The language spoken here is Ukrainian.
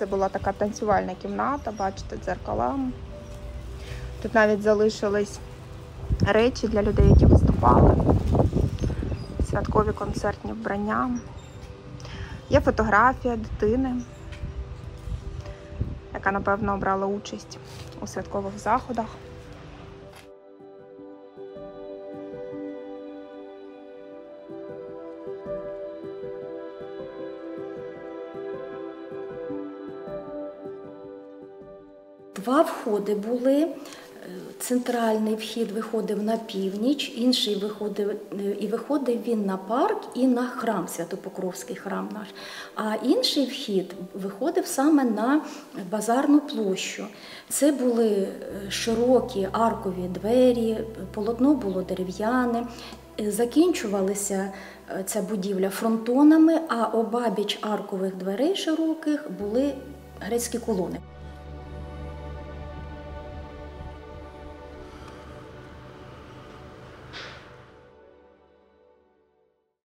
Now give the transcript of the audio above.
Це була така танцювальна кімната, бачите, дзеркала. Тут навіть залишились речі для людей, які виступали. Святкові концертні вбрання. Є фотографія дитини, яка, напевно, брала участь у святкових заходах. Два входи були. Е, Центральний вхід виходив на північ, інший виходив е, і виходив він на парк і на храм, Святопокровський храм наш. А інший вхід виходив саме на базарну площу. Це були е, широкі аркові двері, полотно було дерев'яне. Закінчувалася ця будівля фронтонами, а обабіч аркових дверей широких були грецькі колони.